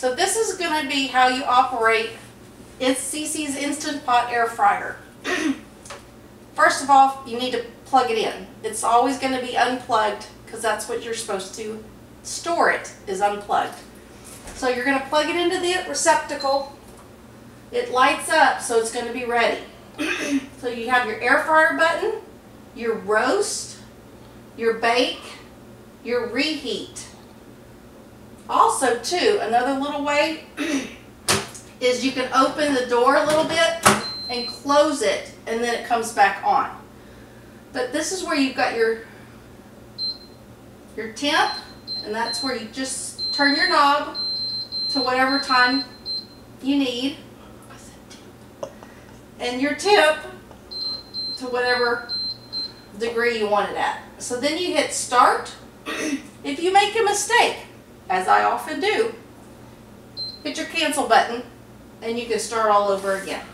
so this is going to be how you operate it's Cici's Instant Pot Air Fryer. First of all, you need to plug it in. It's always going to be unplugged because that's what you're supposed to store it is unplugged. So you're going to plug it into the receptacle. It lights up so it's going to be ready. so you have your air fryer button, your roast, your bake, your reheat. Also too, another little way is you can open the door a little bit and close it and then it comes back on. But this is where you've got your your temp and that's where you just turn your knob to whatever time you need and your tip to whatever degree you want it at. So then you hit start. if you make a mistake, as I often do, hit your cancel button and you can start all over again.